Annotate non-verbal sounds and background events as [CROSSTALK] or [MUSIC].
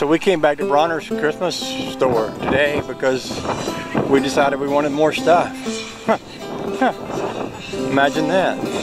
So we came back to Bronner's Christmas store today because we decided we wanted more stuff. [LAUGHS] Imagine that.